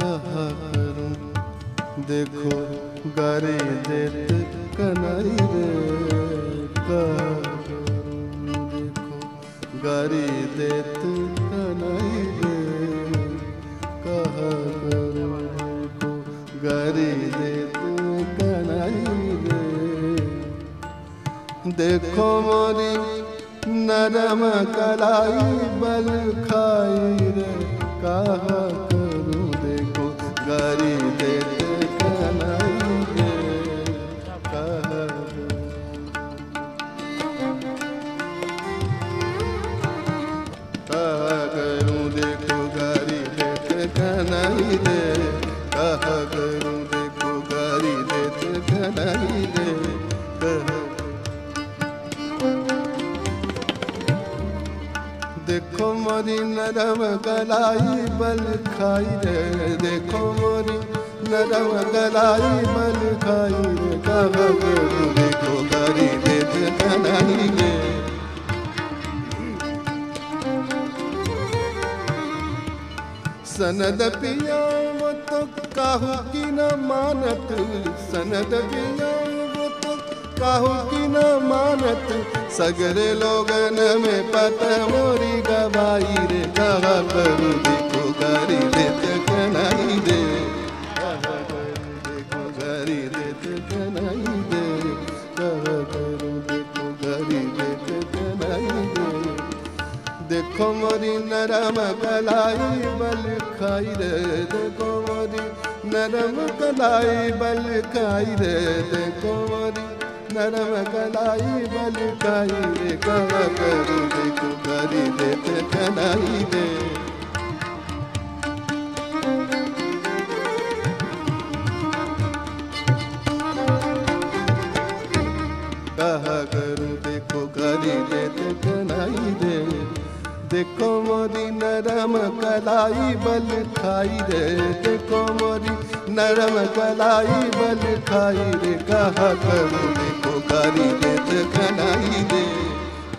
कहा करूँ देखो गारे देत कनाई रे कहा करूँ देखो गारी देत कनाई रे कहा करूँ देखो गारी देत कनाई रे। देखो मोरी नरम कलाई बल खाई रे कहा करूँ देखो गरी देते देखो मोरी नरम गलाई बल खाई रे देखो मोरी नरम गलाई बल खाई रे कहा करूँ देखो गारी देत कनाई रे सनद पिया वो तो काहू की न मानत सनद पिया वो तो काहू की न मानत, सगरे लोगन में पत मोरी गवाई रे, कहा करूँ देखो गारी दे। देखो मोरी नरम कलाई बल खाई रे, देखो मोरी नरम कलाई बल खाई रे, देखो मोरी नरम कलाई बल खाई रे, कहा करूँ देखो करी देते कलाई दे कहा करू देखो करी देते कनाई दे देखो मोरी नरम कलाई बल खाई रे। देखो मोरी नरम कलाई बल खाई रे। कहा करूँ? देखो गारी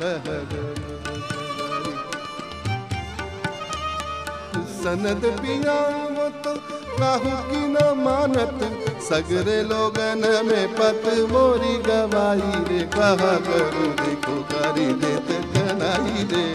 कहा करूँ? देखो गारी सनद पिया तो काहू की न मानत। सगरे लोगन में पत मोरी गवाई रे। कहा करूँ? देखो गारी रे देत कनाई रे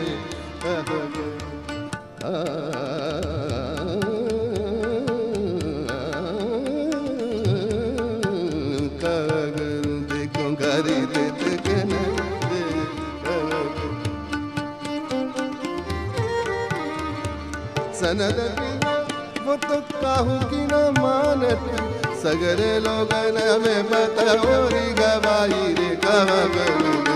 सगरे लोगन में बतौरी गवाई रे देत